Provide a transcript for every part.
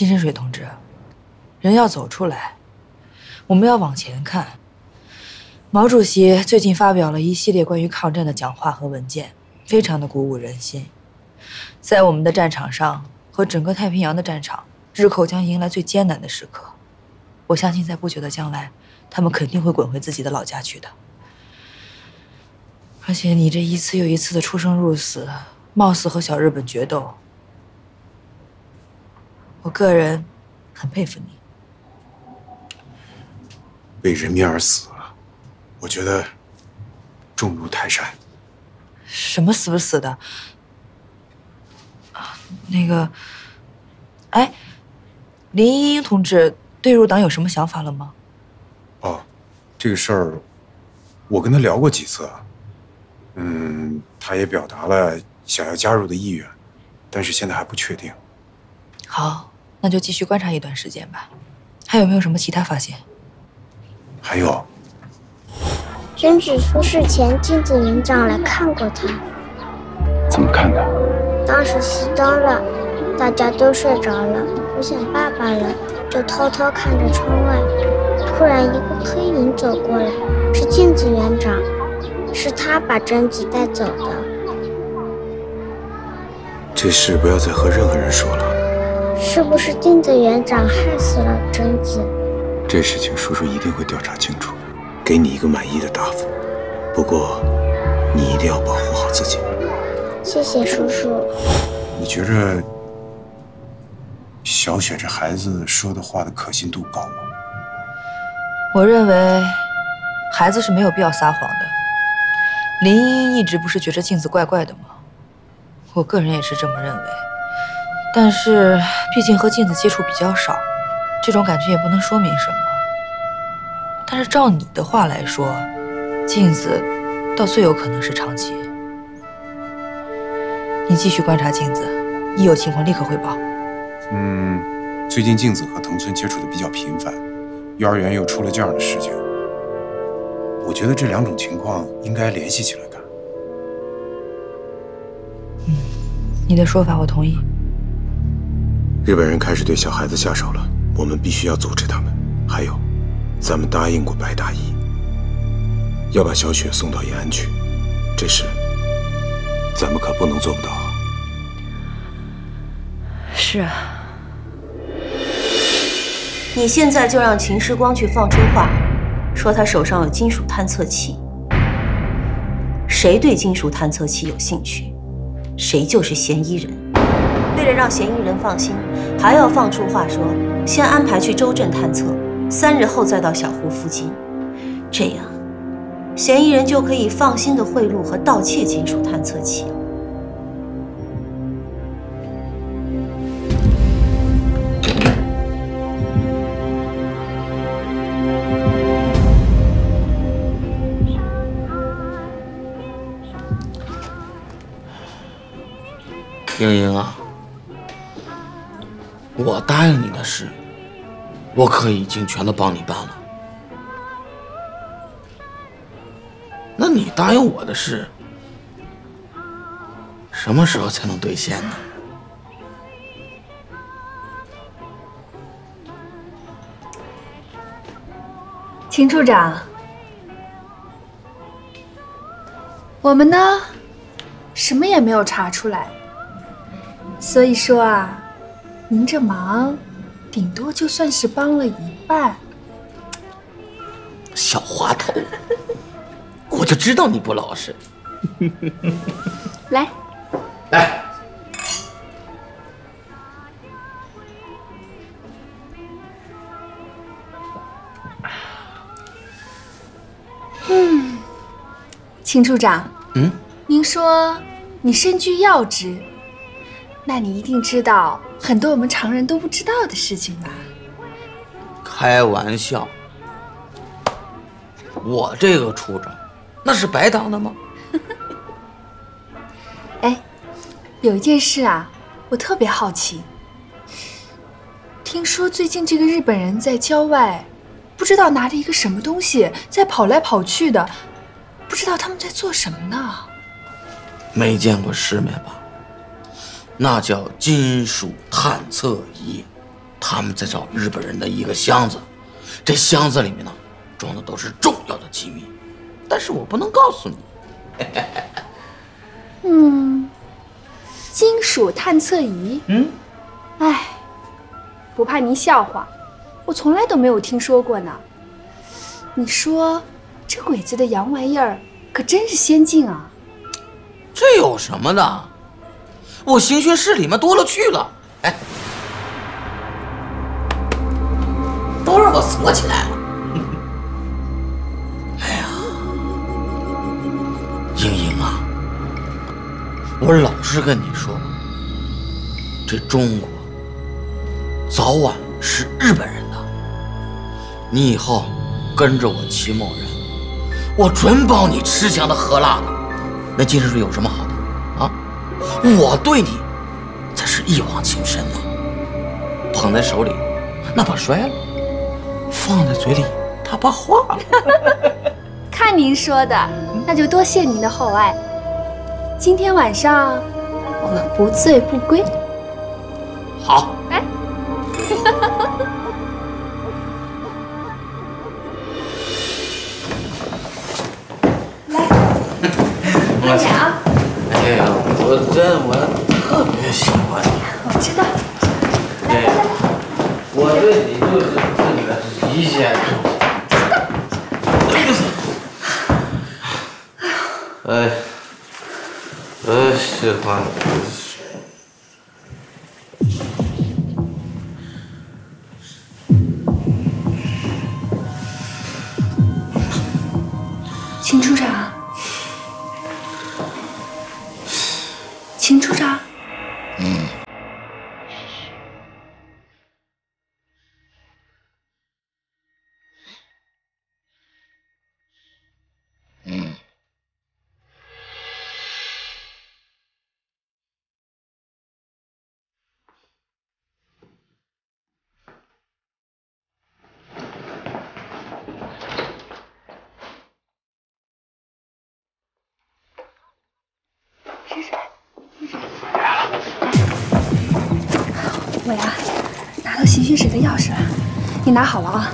金深水同志，人要走出来，我们要往前看。毛主席最近发表了一系列关于抗战的讲话和文件，非常的鼓舞人心。在我们的战场上和整个太平洋的战场，日寇将迎来最艰难的时刻。我相信，在不久的将来，他们肯定会滚回自己的老家去的。而且，你这一次又一次的出生入死，冒死和小日本决斗，我个人很佩服你。为人民而死，我觉得重如泰山。什么死不死的？啊，那个，哎，林英英同志对入党有什么想法了吗？哦，这个事儿，我跟他聊过几次。嗯，他也表达了想要加入的意愿，但是现在还不确定。好，那就继续观察一段时间吧。还有没有什么其他发现？还有，君子出事前，镜子园长来看过他。怎么看的？当时熄灯了，大家都睡着了，我想爸爸了，就偷偷看着窗外。突然，一个黑影走过来，是镜子园长。是他把贞子带走的。这事不要再和任何人说了。是不是镜子园长害死了贞子？这事情叔叔一定会调查清楚，给你一个满意的答复。不过，你一定要保护好自己。谢谢叔叔。你觉着小雪这孩子说的话的可信度高吗？我认为，孩子是没有必要撒谎的。林依依一直不是觉着镜子怪怪的吗？我个人也是这么认为。但是毕竟和镜子接触比较少，这种感觉也不能说明什么。但是照你的话来说，镜子倒最有可能是长期。你继续观察镜子，一有情况立刻汇报。嗯，最近镜子和藤村接触的比较频繁，幼儿园又出了这样的事情。我觉得这两种情况应该联系起来看。嗯，你的说法我同意。日本人开始对小孩子下手了，我们必须要阻止他们。还有，咱们答应过白大衣，要把小雪送到延安去，这事咱们可不能做不到。是啊。你现在就让秦时光去放出话。说他手上有金属探测器，谁对金属探测器有兴趣，谁就是嫌疑人。为了让嫌疑人放心，还要放出话说，先安排去周镇探测，三日后再到小湖附近，这样，嫌疑人就可以放心的贿赂和盗窃金属探测器。英英啊，我答应你的事，我可已经全都帮你办了。那你答应我的事，什么时候才能兑现呢？秦处长，我们呢，什么也没有查出来。所以说啊，您这忙，顶多就算是帮了一半。小滑头，我就知道你不老实。来，来。嗯，秦处长，嗯，您说你身居要职。那你一定知道很多我们常人都不知道的事情吧？开玩笑，我这个处长，那是白当的吗？哎，有一件事啊，我特别好奇。听说最近这个日本人在郊外，不知道拿着一个什么东西在跑来跑去的，不知道他们在做什么呢？没见过世面吧？那叫金属探测仪，他们在找日本人的一个箱子，这箱子里面呢，装的都是重要的机密，但是我不能告诉你。嗯，金属探测仪。嗯，哎，不怕您笑话，我从来都没有听说过呢。你说这鬼子的洋玩意儿可真是先进啊！这有什么的？我刑讯室里面多了去了，哎，都让我锁起来了。哎呀，英英啊，我老实跟你说，这中国早晚是日本人的。你以后跟着我齐某人，我准保你吃香的喝辣的。那金水有什么好？我对你才是一往情深呢，捧在手里，那怕摔了；放在嘴里，他怕化了。看您说的，那就多谢您的厚爱。今天晚上我们不醉不归。好，欢。秦处长，你拿好了啊。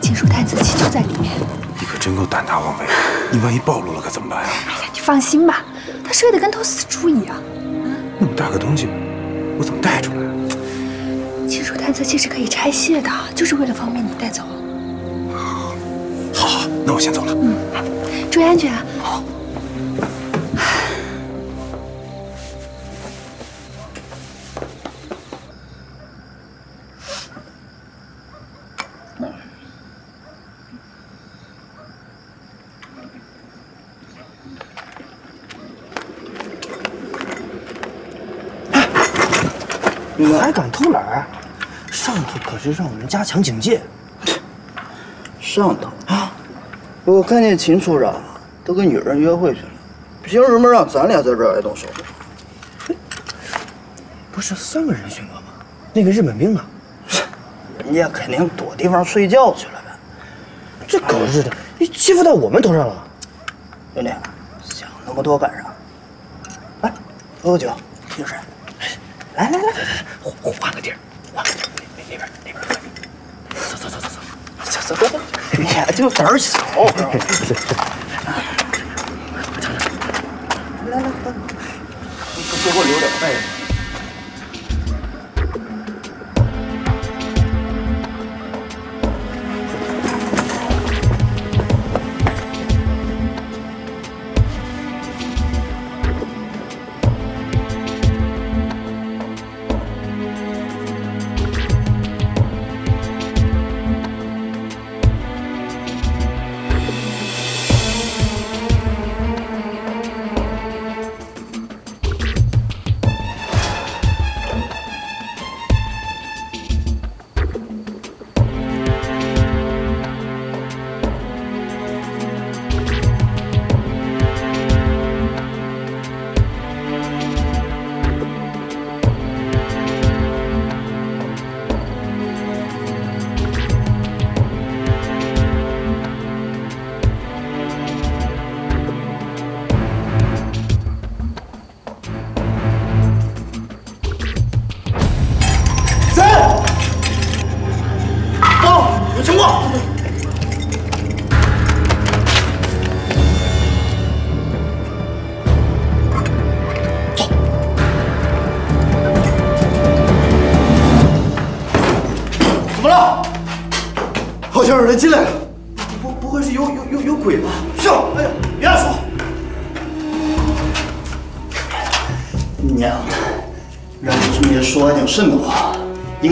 金属探测器就在里面。你可真够胆大妄为的，你万一暴露了可怎么办呀？哎呀，你放心吧，他睡得跟头死猪一样。那么大个东西，我怎么带出来？金属探测器是可以拆卸的，就是为了方便你带走。好好，那我先走了。嗯注意安全啊！你们还敢偷懒儿？上头可是让我们加强警戒。上头啊！我看见秦处长都跟女人约会去了，凭什么让咱俩在这儿挨动手？不是三个人巡逻吗？那个日本兵呢？人家肯定躲地方睡觉去了呗。这狗日的，你欺负到我们头上了！兄弟，想那么多干啥？来，喝个酒，听谁？来来来来来，换换个地儿，换个地儿，那那边那边。走走走走走。走走走，你呀就胆儿小。来来来，多给我留点背。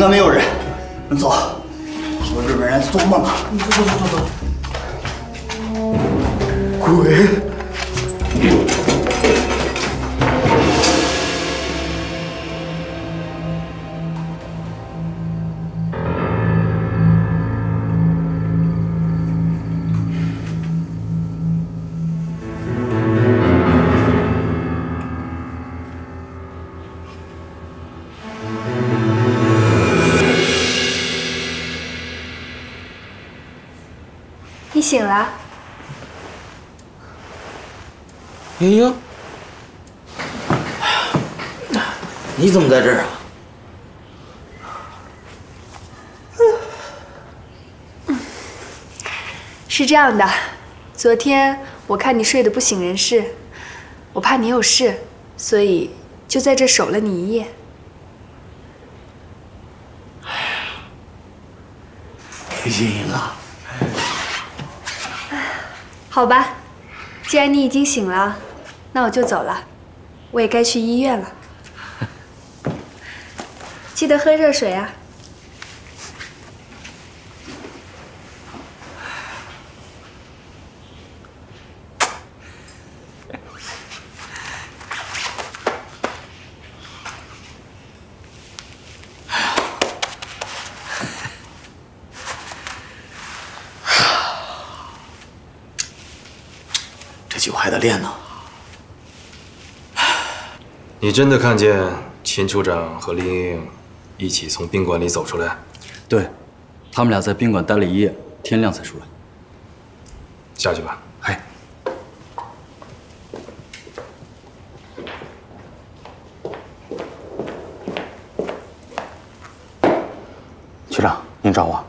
应醒了？莹莹，你怎么在这儿啊？是这样的，昨天我看你睡得不省人事，我怕你有事，所以就在这守了你一夜。开心啊！好吧，既然你已经醒了，那我就走了，我也该去医院了。记得喝热水啊。练呢。你真的看见秦处长和林莹莹一起从宾馆里走出来？对，他们俩在宾馆待了一夜，天亮才出来。下去吧。哎，局长，您找我？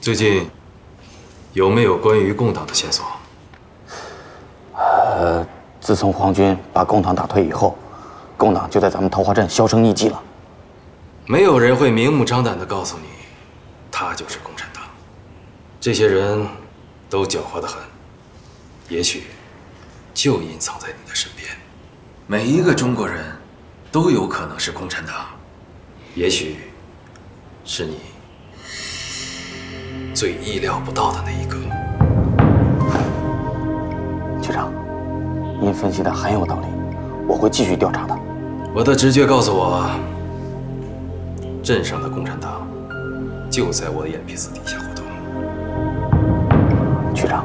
最近有没有关于共党的线索？自从皇军把共党打退以后，共党就在咱们桃花镇销声匿迹了。没有人会明目张胆地告诉你，他就是共产党。这些人都狡猾得很，也许就隐藏在你的身边。每一个中国人都有可能是共产党，也许是你最意料不到的那一个。分析的很有道理，我会继续调查的。我的直觉告诉我，镇上的共产党就在我的眼皮子底下活动。局长，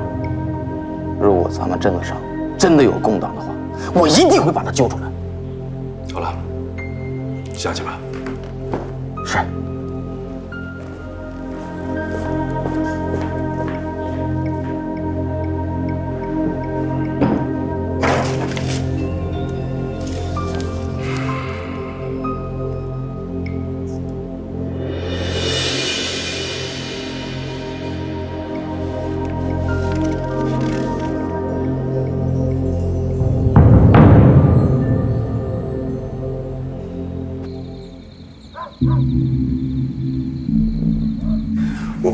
如果咱们镇子上真的有共党的话，我一定会把他揪出来。好了，下去吧。是。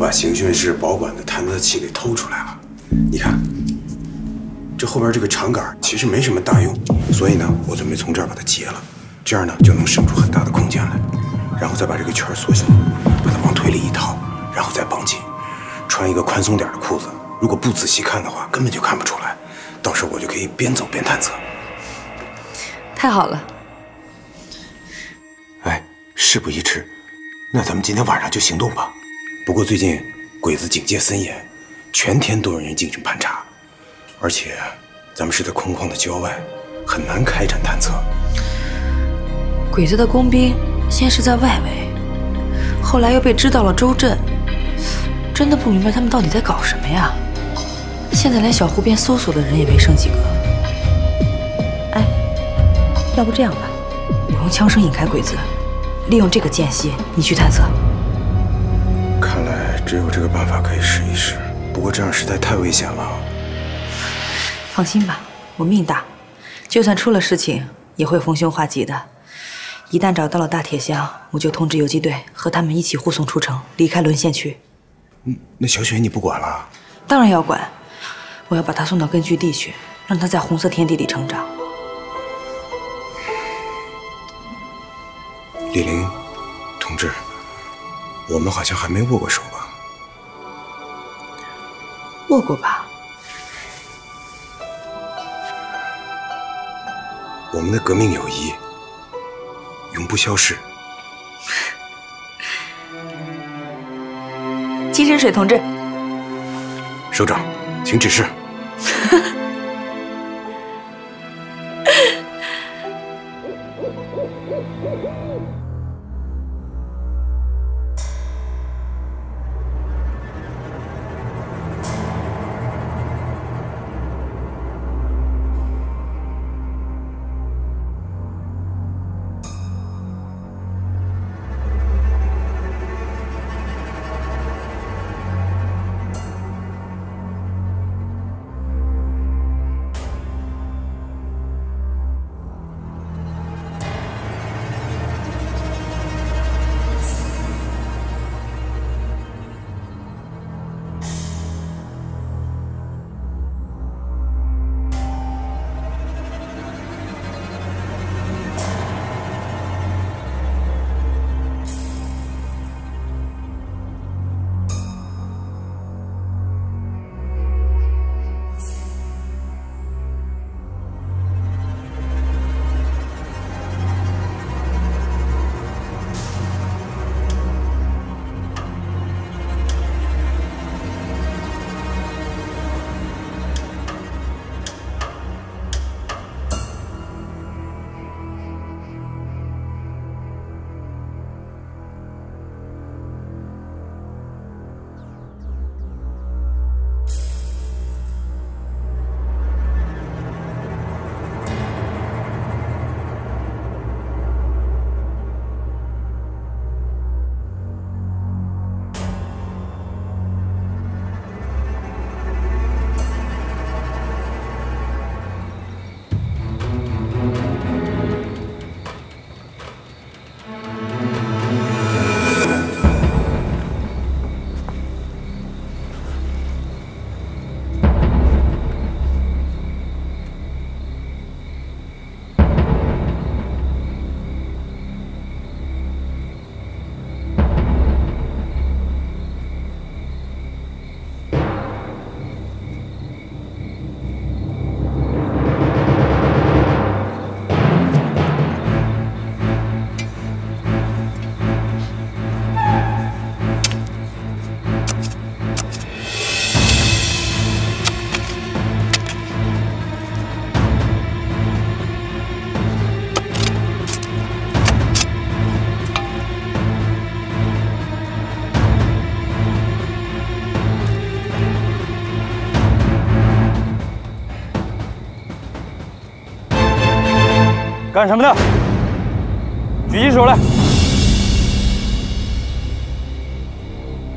把刑讯室保管的探测器给偷出来了，你看，这后边这个长杆其实没什么大用，所以呢，我准备从这儿把它截了，这样呢就能省出很大的空间来，然后再把这个圈缩小，把它往腿里一套，然后再绑紧，穿一个宽松点的裤子。如果不仔细看的话，根本就看不出来，到时候我就可以边走边探测。太好了，哎，事不宜迟，那咱们今天晚上就行动吧。不过最近鬼子警戒森严，全天都有人进行盘查，而且咱们是在空旷的郊外，很难开展探测。鬼子的工兵先是在外围，后来又被支到了周镇，真的不明白他们到底在搞什么呀？现在连小湖边搜索的人也没剩几个。哎，要不这样吧，我用枪声引开鬼子，利用这个间隙，你去探测。看来只有这个办法可以试一试，不过这样实在太危险了。放心吧，我命大，就算出了事情也会逢凶化吉的。一旦找到了大铁箱，我就通知游击队和他们一起护送出城，离开沦陷区。嗯，那小雪你不管了？当然要管，我要把她送到根据地去，让她在红色天地里成长。李玲，同志，我们好像还没握过手吧？握过吧？我们的革命友谊永不消逝。金深水同志，首长，请指示。干什么的？举起手来！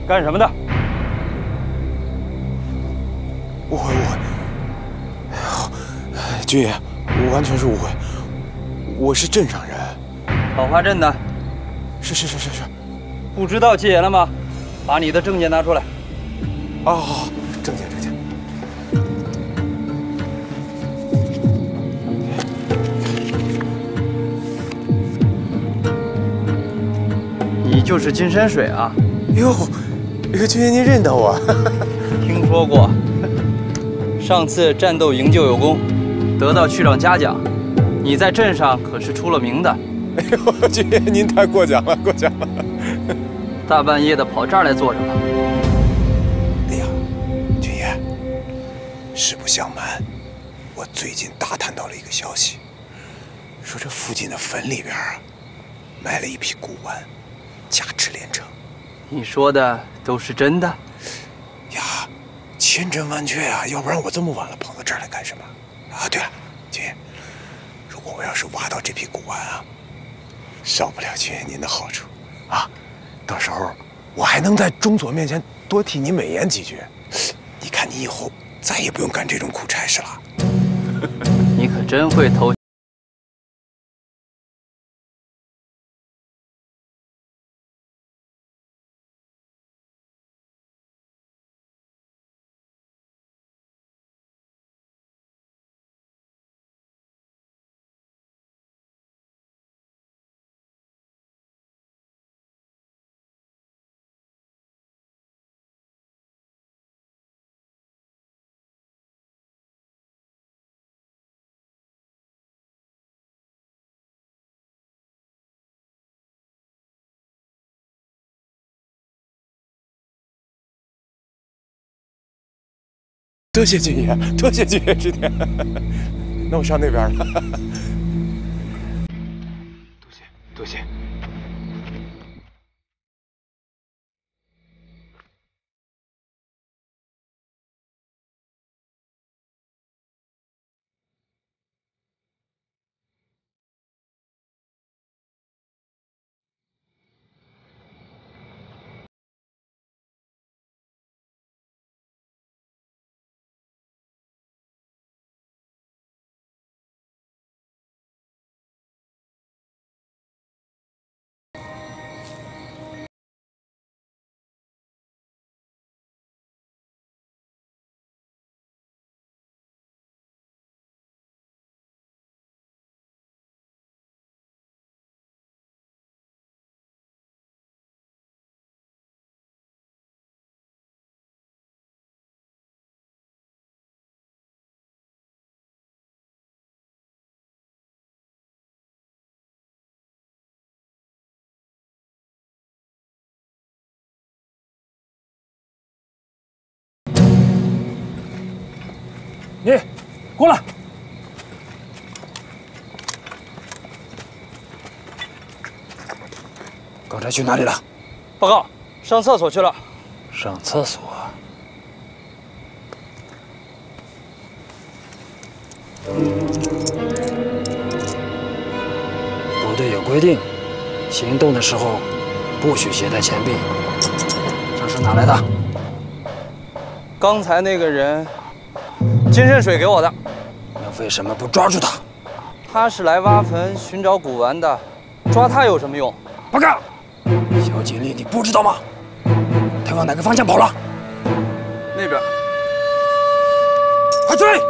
干什么的？误会误会，军爷，完全是误会，我是镇上人。桃花镇的？是是是是是。不知道戒严了吗？把你的证件拿出来。啊，你就是金山水啊？哟，这个军爷您认得我？听说过。上次战斗营救有功，得到区长嘉奖。你在镇上可是出了名的。哎呦，军爷您太过奖了，过奖了。大半夜的跑这儿来做什么？哎呀，军爷，实不相瞒，我最近打探到了一个消息，说这附近的坟里边啊，埋了一批古玩，价值连城。你说的都是真的？呀，千真万确啊！要不然我这么晚了跑到这儿来干什么？啊，对了，军爷，如果我要是挖到这批古玩啊，少不了军爷您的好处啊。到时候我还能在钟佐面前多替你美言几句。你看你以后再也不用干这种苦差事了。你可真会偷。多谢军爷，多谢军爷指点。那我上那边了。你过来。刚才去哪里了？报告，上厕所去了。上厕所。部队有规定，行动的时候不许携带钱币。这是哪来的？刚才那个人。金圣水给我的，那为什么不抓住他？他是来挖坟寻找古玩的，抓他有什么用？报告，小锦鲤，你不知道吗？他往哪个方向跑了？那边，快追！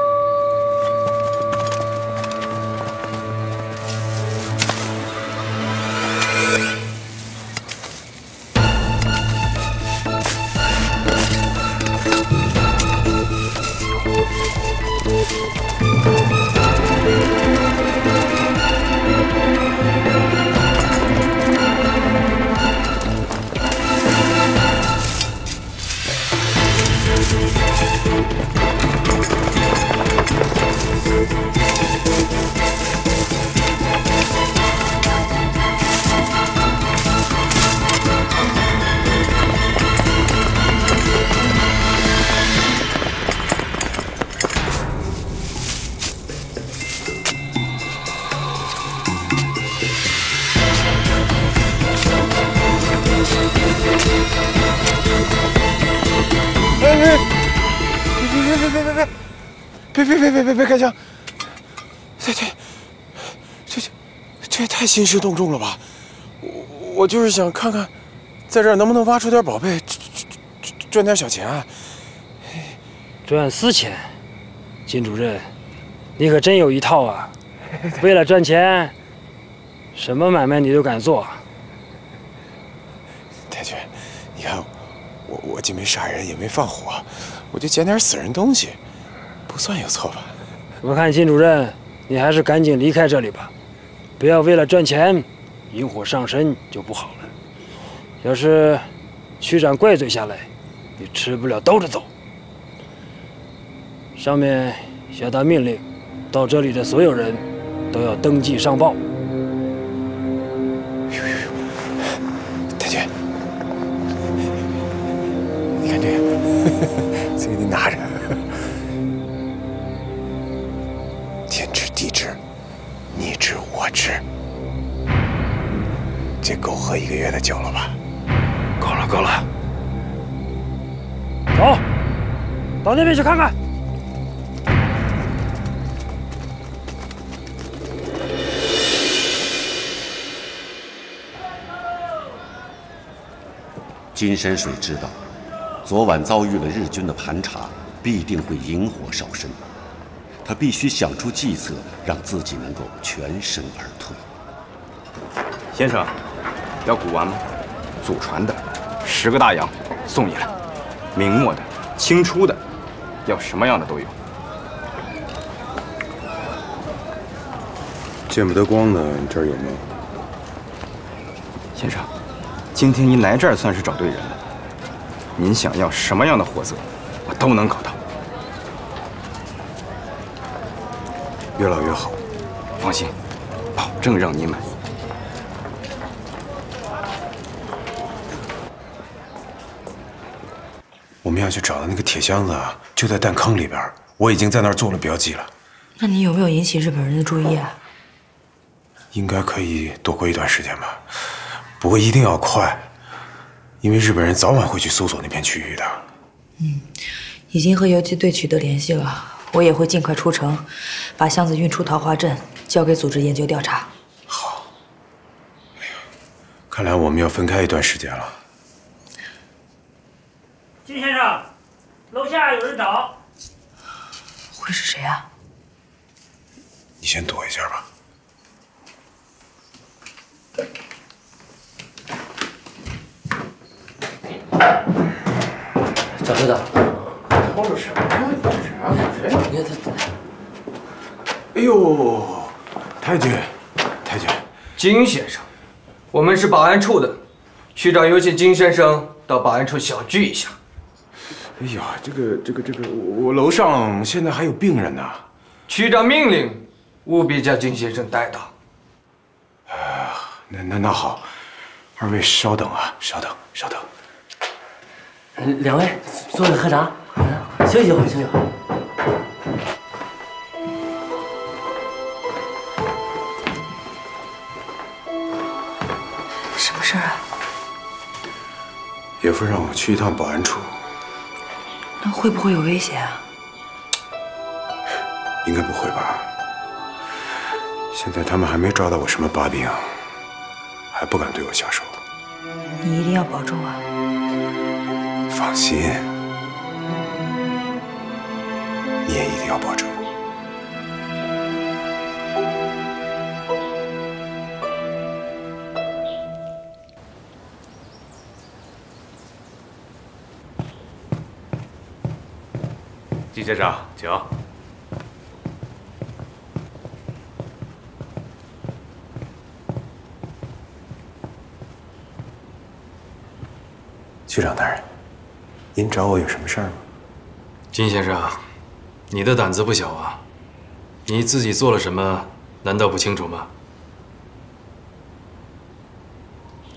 开枪！这这这这这也太兴师动众了吧！我我就是想看看，在这儿能不能挖出点宝贝，赚点小钱。啊赚私钱，金主任，你可真有一套啊！为了赚钱，什么买卖你都敢做。太君，你看我我既没杀人，也没放火，我就捡点死人东西，不算有错吧？我看金主任，你还是赶紧离开这里吧，不要为了赚钱，引火上身就不好了。要是区长怪罪下来，你吃不了兜着走。上面下达命令，到这里的所有人都要登记上报。吃，这够喝一个月的酒了吧？够了，够了。走，到那边去看看。金山水知道，昨晚遭遇了日军的盘查，必定会引火烧身。他必须想出计策，让自己能够全身而退。先生，要古玩吗？祖传的，十个大洋，送你了。明末的，清初的，要什么样的都有。见不得光的，你这儿有吗？先生，今天您来这儿算是找对人了。您想要什么样的货色，我都能搞到。越老越好，放心，保证让你满意。我们要去找的那个铁箱子啊，就在弹坑里边，我已经在那儿做了标记了。那你有没有引起日本人的注意啊？应该可以躲过一段时间吧，不过一定要快，因为日本人早晚会去搜索那片区域的。嗯，已经和游击队取得联系了，我也会尽快出城，把箱子运出桃花镇，交给组织研究调查。好。哎呀，看来我们要分开一段时间了。金先生，楼下有人找。会是谁啊？你先躲一下吧。赵队长，慌着什么呀？你他。哎呦，太君，太君，金先生，我们是保安处的，区长有请金先生到保安处小聚一下。哎呀，这个这个这个，我楼上现在还有病人呢。区长命令，务必将金先生带到。哎呀，那那那好，二位稍等啊，稍等，稍等。两位坐着喝茶，休息会儿，休息会儿。什么事儿啊？爷夫让我去一趟保安处，那会不会有危险啊？应该不会吧？现在他们还没抓到我什么把柄，还不敢对我下手。你一定要保重啊！放心，你也一定要保重。金先生，请。局长大人，您找我有什么事儿吗？金先生，你的胆子不小啊！你自己做了什么，难道不清楚吗？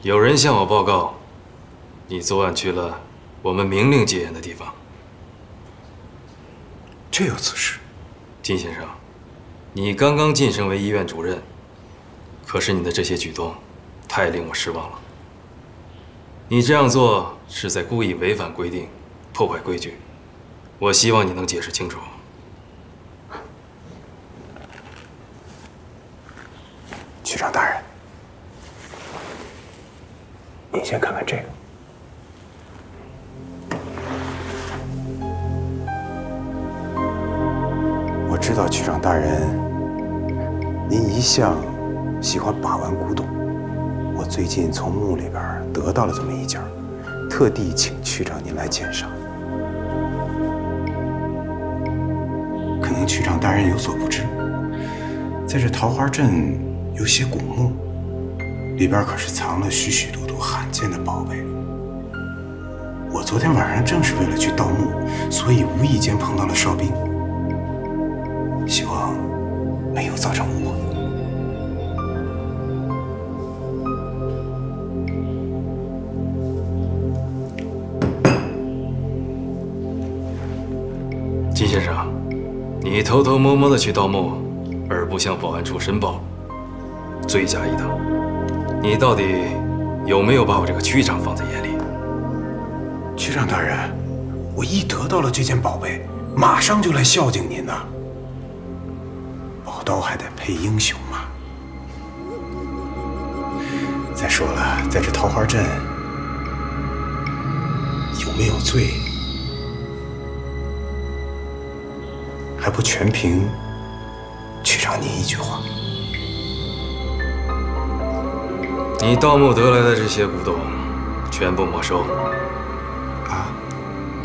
有人向我报告，你昨晚去了我们明令戒严的地方。确有此事。金先生，你刚刚晋升为医院主任，可是你的这些举动，太令我失望了。你这样做是在故意违反规定，破坏规矩。我希望你能解释清楚。局长大人，您先看看这个。我知道局长大人，您一向喜欢把玩古董。我最近从墓里边得到了这么一件，特地请区长您来鉴赏。可能区长大人有所不知，在这桃花镇有些古墓，里边可是藏了许许多多罕见的宝贝。我昨天晚上正是为了去盗墓，所以无意间碰到了哨兵，希望没有造成误会。金先生，你偷偷摸摸的去盗墓，而不向保安处申报，罪加一等。你到底有没有把我这个区长放在眼里？区长大人，我一得到了这件宝贝，马上就来孝敬您呐。宝刀还得配英雄嘛。再说了，在这桃花镇，有没有罪，还不全凭区长您一句话。你盗墓得来的这些古董，全部没收。啊？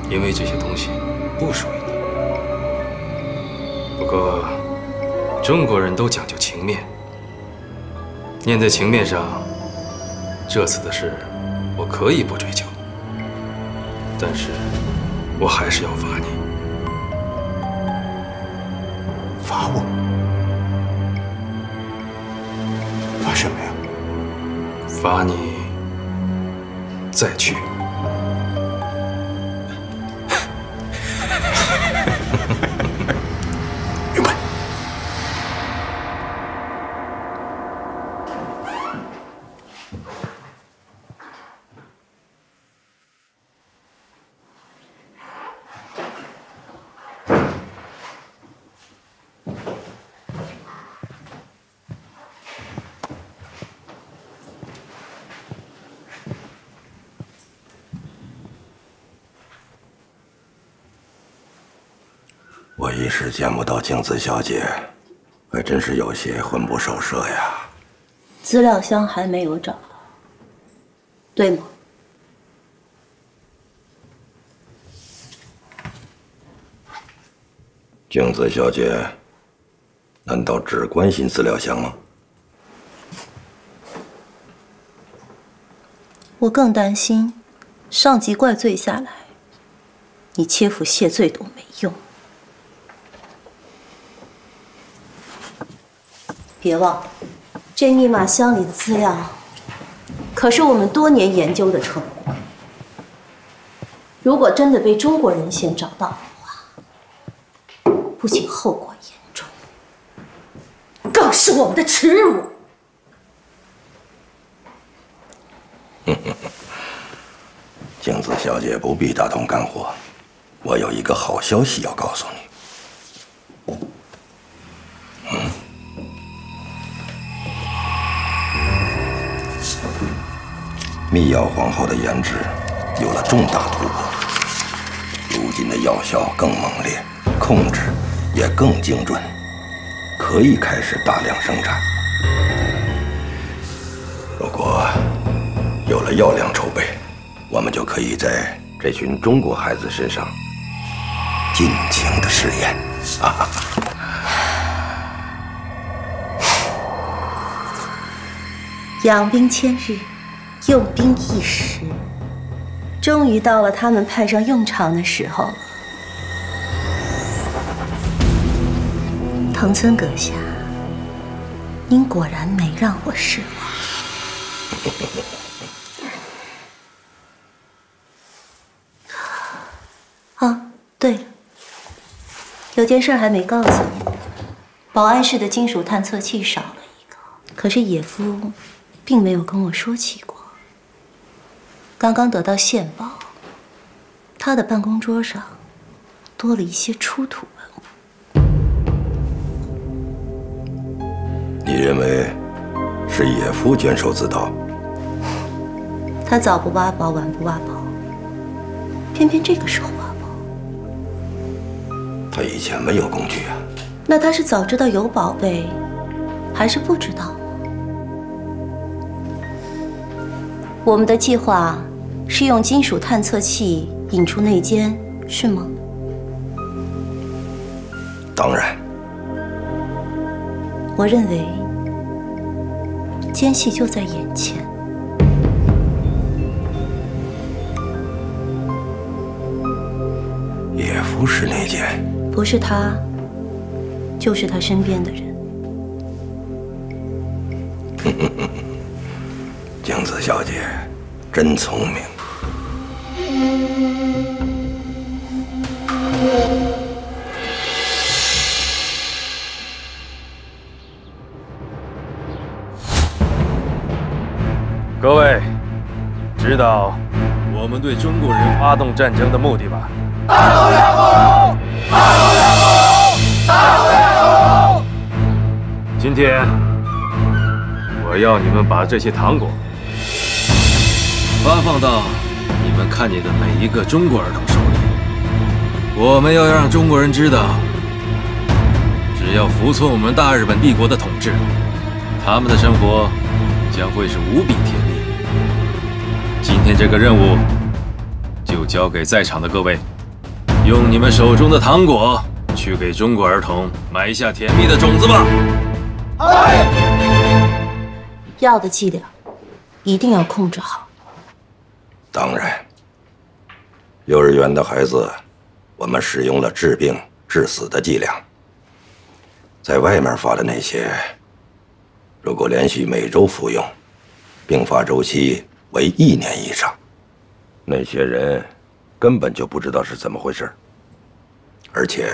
因为这些东西不属于你。不过，中国人都讲究情面，念在情面上，这次的事我可以不追究，但是我还是要罚你。罚你再去。我一时见不到静子小姐，还真是有些魂不守舍呀。资料箱还没有找到，对吗？静子小姐，难道只关心资料箱吗？我更担心，上级怪罪下来，你切腹谢罪都没用。别忘了，这密码箱里的资料，可是我们多年研究的成果。如果真的被中国人先找到的话，不仅后果严重，更是我们的耻辱。镜子小姐不必大动肝火，我有一个好消息要告诉你。密药皇后的研制有了重大突破，如今的药效更猛烈，控制也更精准，可以开始大量生产。如果有了药量筹备，我们就可以在这群中国孩子身上尽情的试验。啊。养兵千日。用兵一时，终于到了他们派上用场的时候了。藤村阁下，您果然没让我失望。啊，对了，有件事还没告诉你，保安室的金属探测器少了一个，可是野夫并没有跟我说起过。刚刚得到线报，他的办公桌上多了一些出土文物。你认为是野夫监守自盗？他早不挖宝，晚不挖宝，偏偏这个时候挖宝。他以前没有工具啊。那他是早知道有宝贝，还是不知道？我们的计划。是用金属探测器引出内奸，是吗？当然。我认为奸细就在眼前。野夫是内奸？不是他，就是他身边的人。江子小姐真聪明。各位，知道我们对中国人发动战争的目的吧。大动两攻！大动两攻！大动两攻！今天，我要你们把这些糖果发放到看见的每一个中国儿童手里。我们要让中国人知道，只要服从我们大日本帝国的统治，他们的生活将会是无比甜蜜。今天这个任务就交给在场的各位，用你们手中的糖果去给中国儿童埋下甜蜜的种子吧。药的剂量一定要控制好。当然，幼儿园的孩子，我们使用了治病致死的剂量。在外面发的那些，如果连续每周服用，并发周期为一年以上，那些人根本就不知道是怎么回事。而且，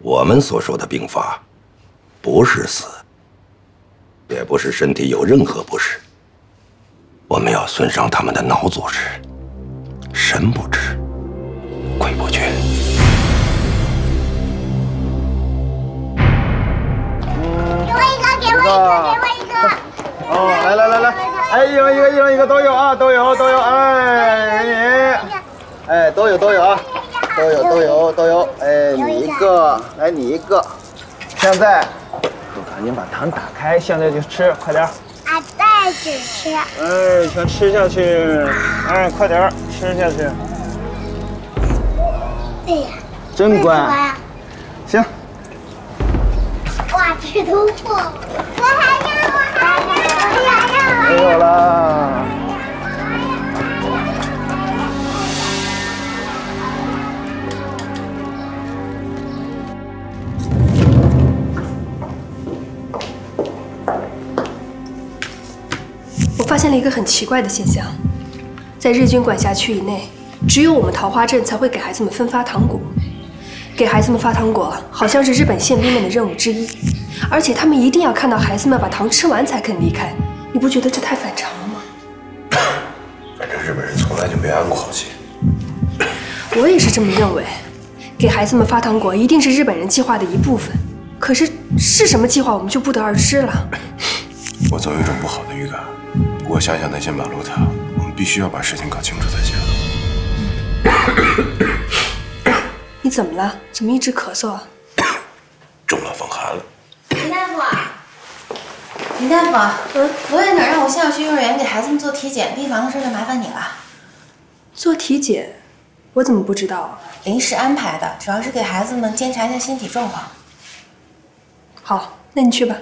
我们所说的病发，不是死，也不是身体有任何不适。我们要损伤他们的脑组织，神不知，鬼不觉。给我一个，给我一个，给我一个。哦，来来来来，哎，一人一个，一人一个都有啊，都有都有，哎，给你，哎，都有都有啊，都有都有都有，哎，你一个，来你一个，现在，都赶紧把糖打开，现在就吃，快点。俺再只吃。哎，全吃下去，哎，快点儿吃下去，对呀，真乖。行，哇，吃突破！我还要，我还要，我还要，没有了。现了一个很奇怪的现象，在日军管辖区以内，只有我们桃花镇才会给孩子们分发糖果。给孩子们发糖果，好像是日本宪兵们的任务之一，而且他们一定要看到孩子们把糖吃完才肯离开。你不觉得这太反常了吗？反正日本人从来就没安过好心。我也是这么认为。给孩子们发糖果一定是日本人计划的一部分，可是是什么计划，我们就不得而知了。我总有一种不好的预感，不过想想那些马路他，我们必须要把事情搞清楚才行。你怎么了？怎么一直咳嗽啊？中了风寒了。林大夫，林大夫，嗯，罗院长让我下午去幼儿园给孩子们做体检，病房的事就麻烦你了。做体检？我怎么不知道啊？临时安排的，主要是给孩子们监察一下身体状况。好，那你去吧。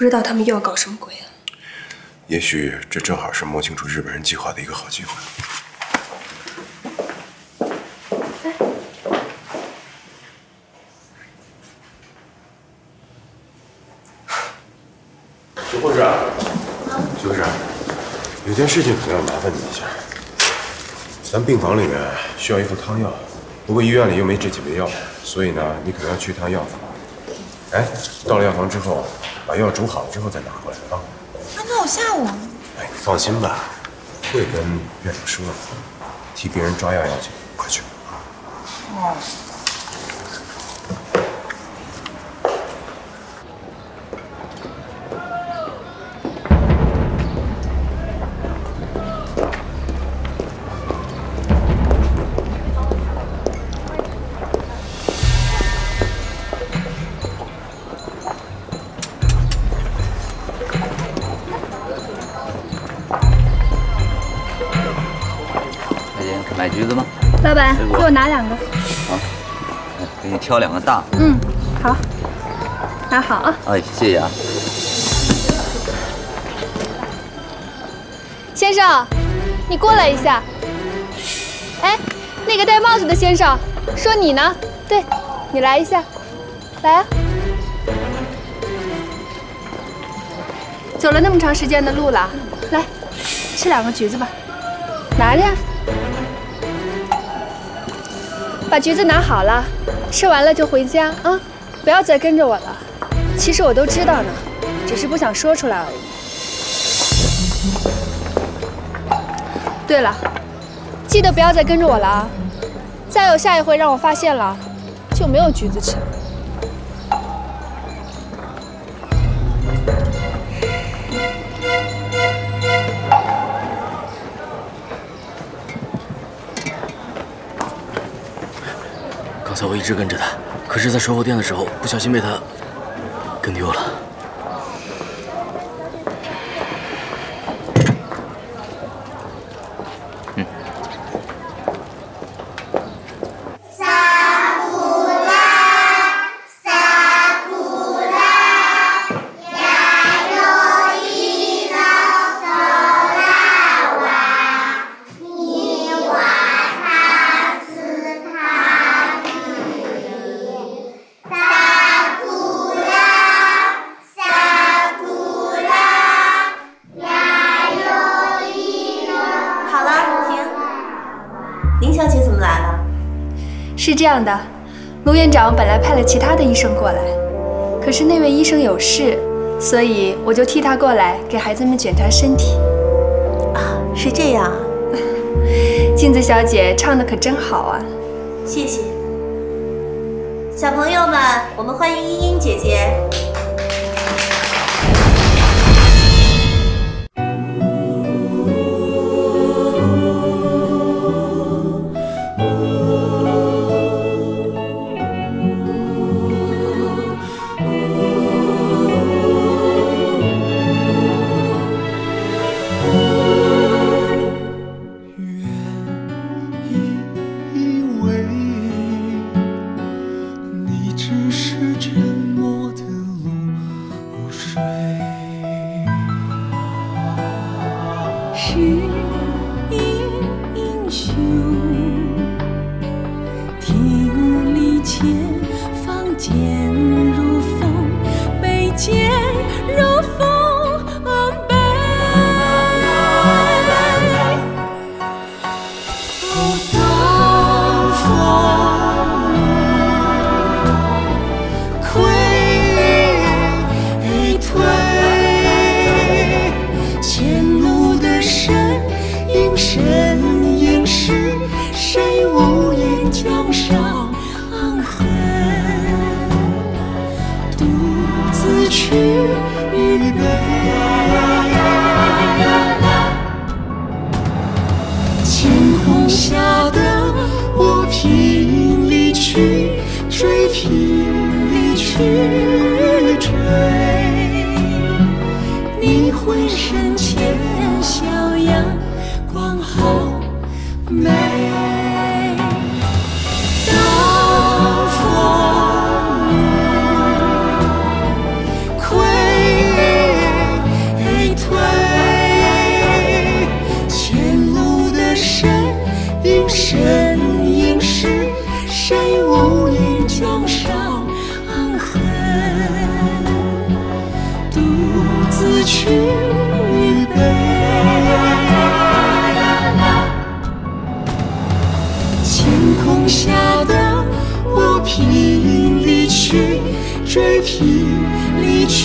不知道他们又要搞什么鬼啊？也许这正好是摸清楚日本人计划的一个好机会。徐护士，徐护士，有件事情可能要麻烦你一下。咱病房里面需要一副汤药，不过医院里又没这几味药，所以呢，你可能要去一趟药房。哎，到了药房之后，把药煮好了之后再拿过来啊。啊，那我下午……哎，你放心吧，会跟院长说的，替病人抓药要紧，快去。哦。挑两个大。嗯，好，拿好啊。哎，谢谢啊。先生，你过来一下。哎，那个戴帽子的先生，说你呢。对，你来一下，来啊。走了那么长时间的路了，来，吃两个橘子吧，拿着呀。把橘子拿好了，吃完了就回家啊，不要再跟着我了。其实我都知道呢，只是不想说出来而已。对了，记得不要再跟着我了啊！再有下一回让我发现了，就没有橘子吃。了我一直跟着他，可是，在售后店的时候，不小心被他跟丢了。院长本来派了其他的医生过来，可是那位医生有事，所以我就替他过来给孩子们检查身体。啊，是这样啊。镜子小姐唱的可真好啊！谢谢。小朋友们，我们欢迎茵茵姐姐。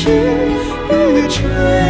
力去追，拼力去追。